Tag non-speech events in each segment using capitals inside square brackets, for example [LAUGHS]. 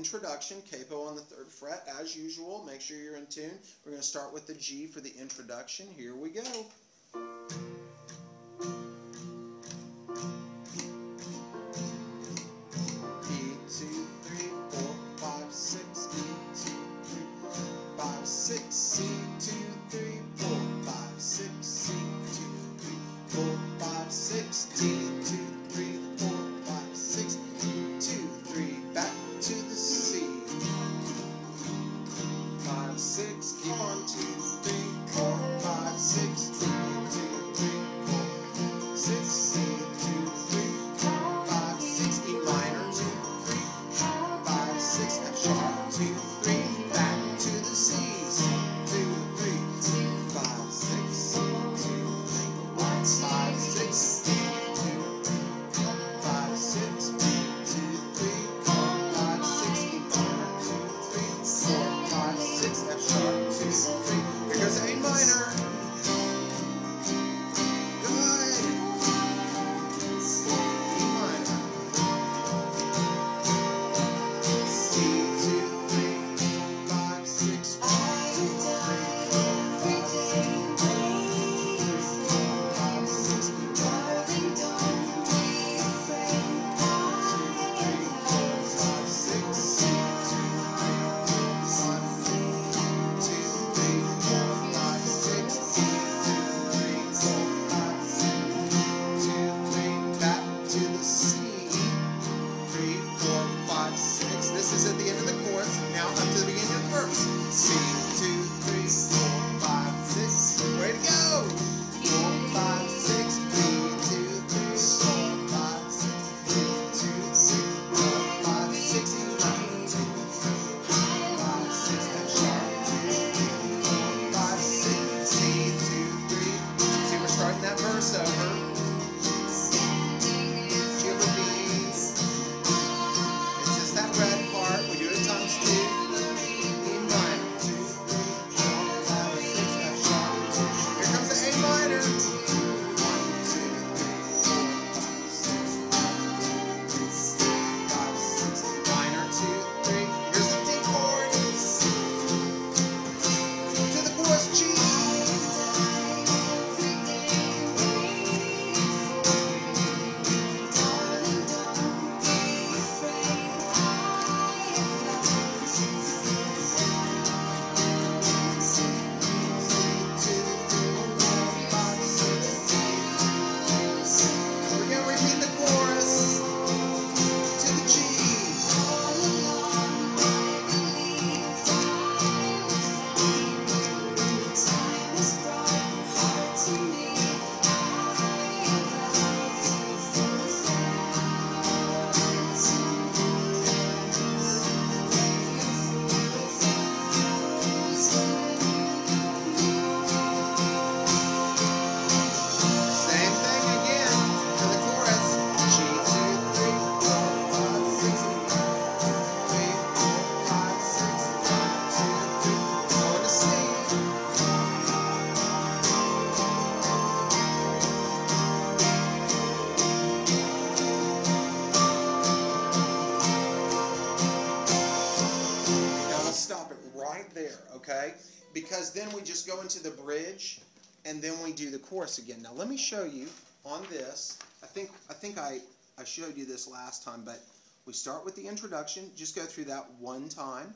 introduction, capo on the third fret as usual. Make sure you're in tune. We're going to start with the G for the introduction. Here we go. Two three four five six E two three five six C two verse. There, okay? Because then we just go into the bridge and then we do the chorus again. Now let me show you on this. I think I think I, I showed you this last time, but we start with the introduction, just go through that one time.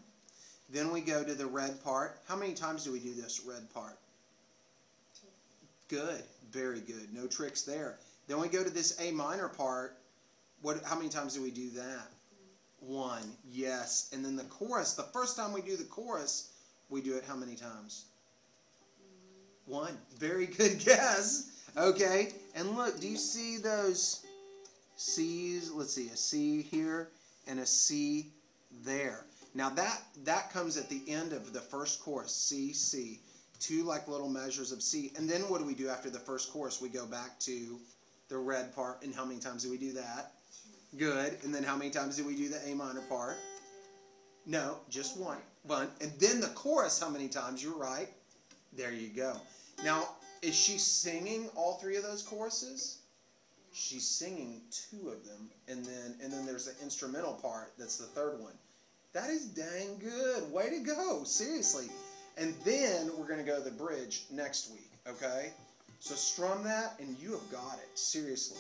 Then we go to the red part. How many times do we do this red part? Two. Good. Very good. No tricks there. Then we go to this A minor part. What how many times do we do that? One. Yes. And then the chorus, the first time we do the chorus, we do it how many times? One. Very good [LAUGHS] guess. Okay. And look, do you see those C's? Let's see, a C here and a C there. Now that that comes at the end of the first chorus, C, C. Two like little measures of C. And then what do we do after the first chorus? We go back to the red part. And how many times do we do that? Good. And then how many times do we do the A minor part? No, just one. One. And then the chorus, how many times? You're right. There you go. Now, is she singing all three of those choruses? She's singing two of them, and then and then there's the instrumental part. That's the third one. That is dang good. Way to go. Seriously. And then we're going to go to the bridge next week, okay? So strum that and you have got it. Seriously.